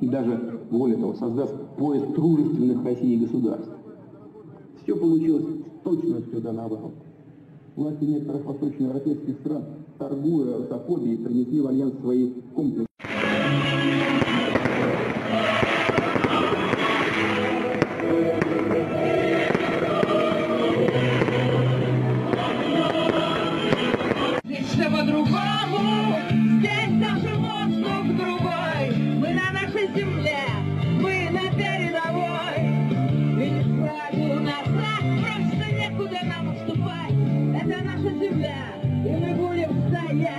и даже, более того, создаст поезд дружественных России государств. Все получилось с точностью до наоборот. Власти некоторых восточноевропейских стран, торгуя русофобией, принесли в альянс свои комплексы. Все по-другому себя, и мы будем стоять.